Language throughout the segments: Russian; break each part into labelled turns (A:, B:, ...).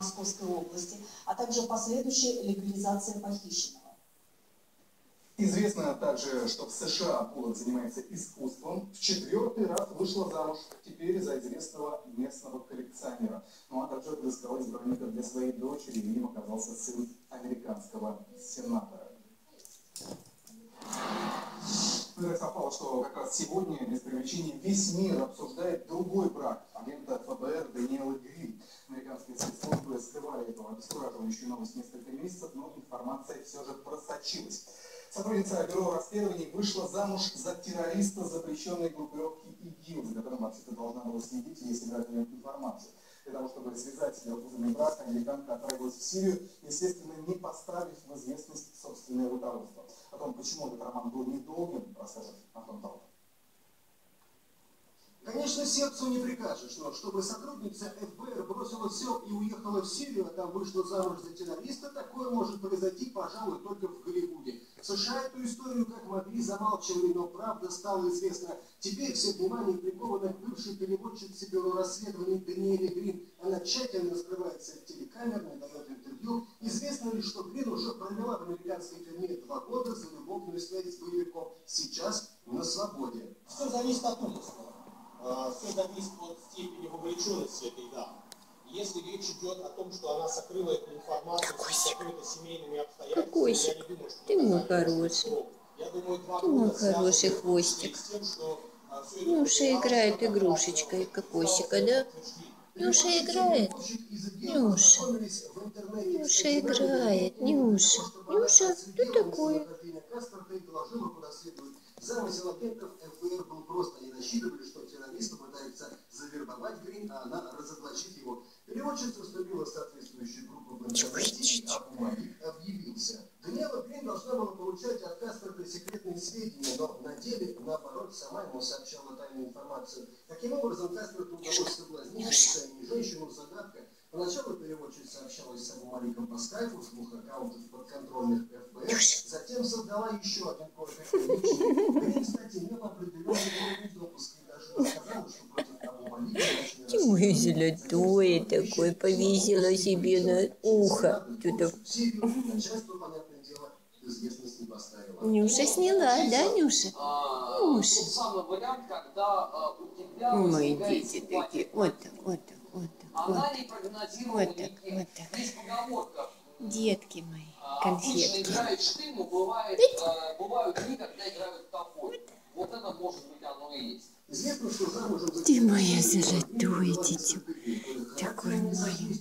A: Московской области, а также последующая легализация похищенного.
B: Известно также, что в США Пулот занимается искусством. В четвертый раз вышла замуж, теперь за известного местного коллекционера. Ну а также подыскала избранника для своей дочери, и им оказался сын американского сенатора. Ну, так совпало, что как раз сегодня, без привлечения, весь мир обсуждает другой брак агента ФБР Даниэла Грин. Обескураживающую новость несколько месяцев, но информация все же просочилась. Сотрудница Бюро расследований вышла замуж за террориста запрещенной группировки ИГИЛ, за которым вообще-то должна была следить, если брать информацию. Для того, чтобы связать узами брак, американка отправилась в Сирию, естественно, не поставив в известность собственное руководство. О том, почему этот роман был недолгим, расскажет Антон Талов.
C: Конечно, сердцу не прикажешь, но чтобы сотрудница ФБР бросила все и уехала в Сирию, а там вышла замуж за террориста, такое может произойти, пожалуй, только в Голливуде. В США эту историю как могли замалчивали, но правда стала известна. Теперь все внимание приковано к бывшей переводчице бюро расследований Даниэле Грин. Она тщательно скрывается от телекамер, не дает интервью. Известно ли, что Грин уже провела в американской тюрьме два года за любовную связь с боевиком. Сейчас на свободе.
D: Все зависит от умысла. Все зависит от степени вовлеченности этой дамы. Если речь идет о том, что она сокрыла эту информацию какими-то семейными обстоятельствами, я не думаю, что
E: Ты мой хороший.
D: Я думаю, два
E: Ты мой хороший хвостик.
D: тем, что, а,
E: Нюша
D: прекрасно
E: играет игрушечкой кокосика, да? Нюша играет. Нюша. Нюша играет. Нюша. Нюша, кто такой?
C: Замысел агентов ФБР был прост. Они рассчитывали, что террорист попытается завербовать Грин, а она разоблачит его. Переводчица вступила в соответствующую группу в интернете, а Бумагик объявился. Даниэла Грин должна была получать от Кастера секретные сведения, но на деле, наоборот, сама ему сообщала тайную информацию. Таким образом, Касперу удалось соблазнить не женщину загадка. Поначалу переводчица общалась с Абу Маликом по скайпу с двух аккаунтов подконтрольных ФБР, затем создала еще один профиль личный. Грин, кстати, имела определенный уровень допуска и даже рассказала, что против Абу Малика
E: золотой такой, повесила себе на ухо. Что-то. Нюша сняла, да, Нюша?
F: А,
E: Нюша.
F: А,
E: Мои дети такие. Вот так, вот так, вот так, вот так. Вот так, вот так. Детки мои,
F: а,
E: конфетки.
F: играешь ты, но бывает, а, бывают дни, когда играют тобой. Вот это может быть оно и есть.
E: Ты моя золотое дитё.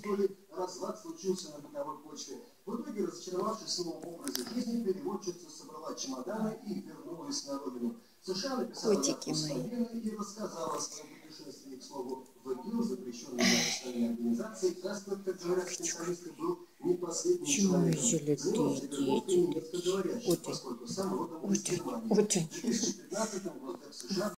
C: то ли Развод случился на бытовой почве. В итоге, разочаровавшись в новом образе жизни, переводчица собрала чемоданы и вернулась на родину. США написала
E: Котики мои.
C: И рассказала о своем путешествии, к слову, в ИГИЛ, запрещенной национальной организации. Кастер, как говорят специалисты, был не последним
E: Чего
C: Занимался вербовкой
E: дети
C: русскоговорящих,
E: Очень. Очень, очень.